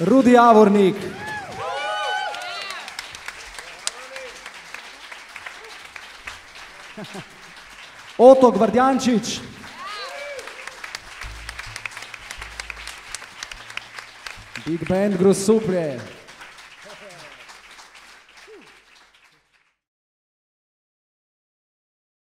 Rudi Javornik. Oto Gvardjančič. Big Band Grosuplje.